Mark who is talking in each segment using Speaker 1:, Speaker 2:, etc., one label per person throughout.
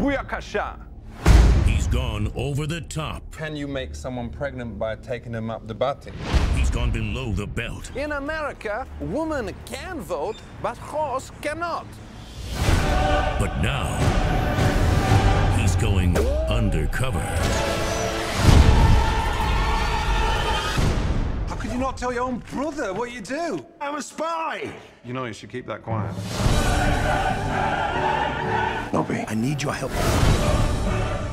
Speaker 1: Booyakasha.
Speaker 2: He's gone over the top.
Speaker 3: Can you make someone pregnant by taking them up the button?
Speaker 2: He's gone below the belt.
Speaker 1: In America, women can vote, but horse cannot.
Speaker 2: But now, he's going undercover.
Speaker 4: How could you not tell your own brother what you do?
Speaker 5: I'm a spy.
Speaker 4: You know you should keep that quiet.
Speaker 5: Nobby, I need your help.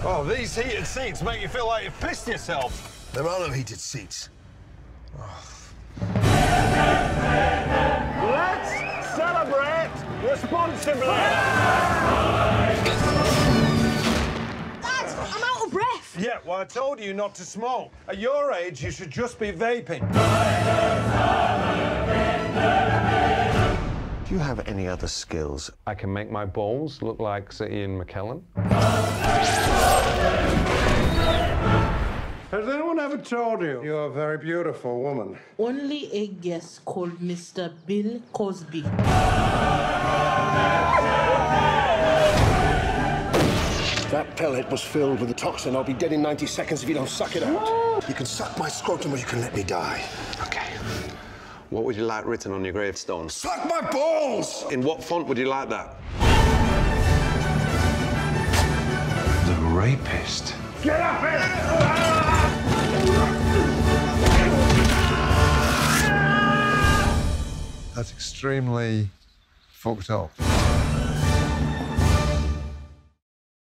Speaker 4: Oh, these heated seats make you feel like you've pissed yourself.
Speaker 5: There are no heated seats. Oh.
Speaker 4: Let's celebrate responsibly.
Speaker 6: Dad, I'm out of breath.
Speaker 4: Yeah, well, I told you not to smoke. At your age, you should just be vaping.
Speaker 5: Do you have any other skills?
Speaker 3: I can make my balls look like Sir Ian McKellen.
Speaker 4: Has anyone ever told you you're a very beautiful woman?
Speaker 7: Only a guest called Mr. Bill Cosby.
Speaker 5: That pellet was filled with a toxin. I'll be dead in 90 seconds if you don't suck it out. You can suck my scrotum or you can let me die.
Speaker 8: Okay. What would you like written on your gravestone?
Speaker 5: Suck my balls!
Speaker 8: In what font would you like that?
Speaker 4: The rapist.
Speaker 5: Get up here!
Speaker 4: That's extremely fucked up.